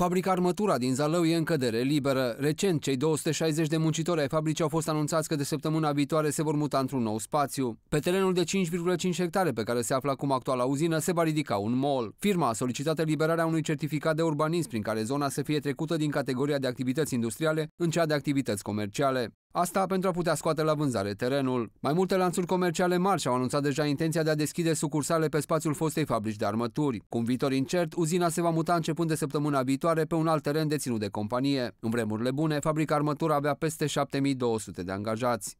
Fabrica Armătura din Zalău e în cădere liberă. Recent, cei 260 de muncitori ai fabricii au fost anunțați că de săptămâna viitoare se vor muta într-un nou spațiu. Pe terenul de 5,5 hectare pe care se află acum actuala uzină se va ridica un mall. Firma a solicitat eliberarea unui certificat de urbanism prin care zona să fie trecută din categoria de activități industriale în cea de activități comerciale. Asta pentru a putea scoate la vânzare terenul. Mai multe lanțuri comerciale mari și-au anunțat deja intenția de a deschide sucursale pe spațiul fostei fabrici de armături. Cu un viitor incert, uzina se va muta începând de săptămâna viitoare pe un alt teren deținut de companie. În vremurile bune, fabrica armătură avea peste 7200 de angajați.